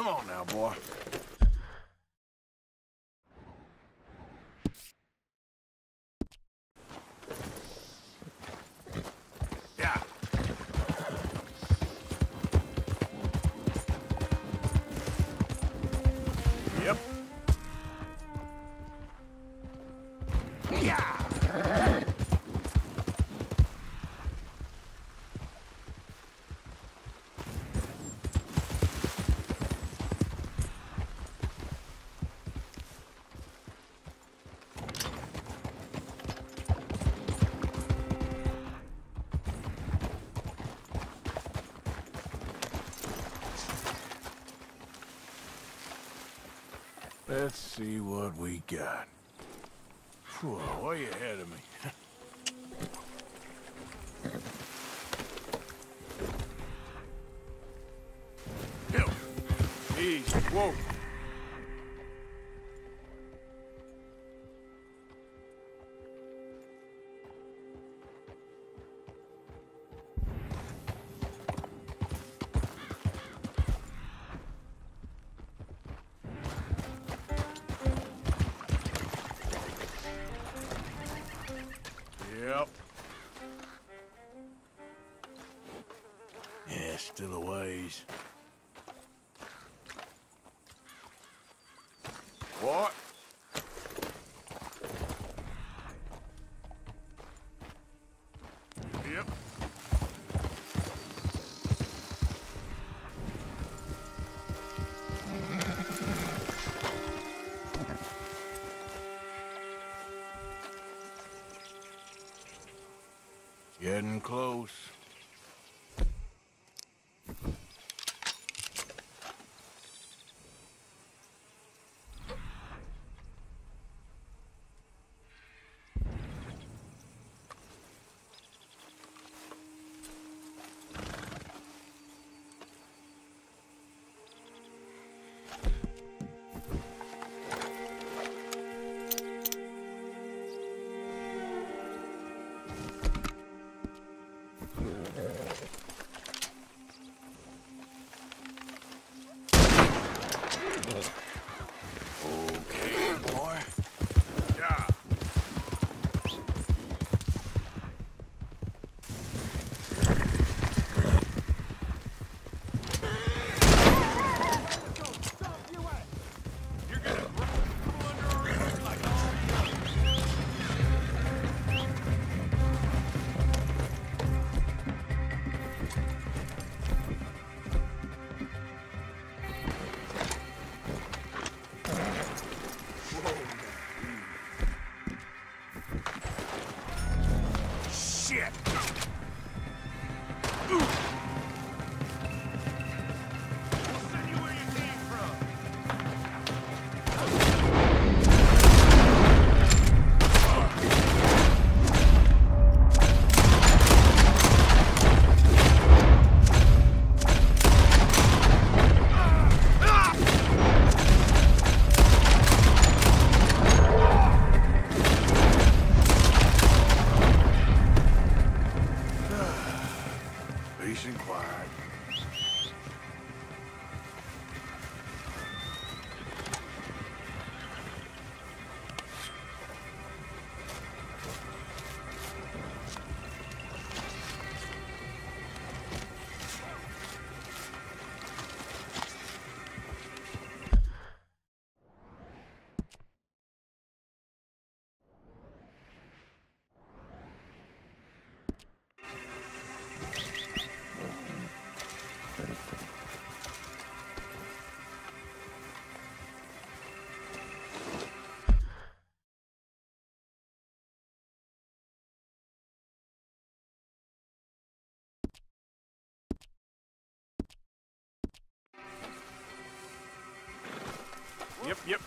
Come on now, boy. Let's see what we got. Whew, way ahead of me. Easy. Whoa. Yep. Yeah, still a ways. What? Getting close. Yep, yep.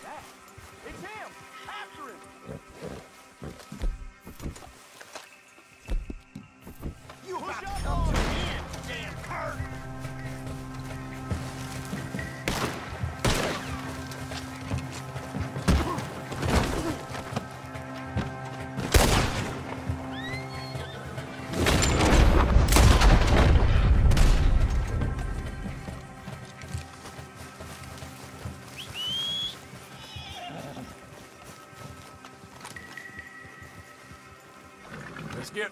Get...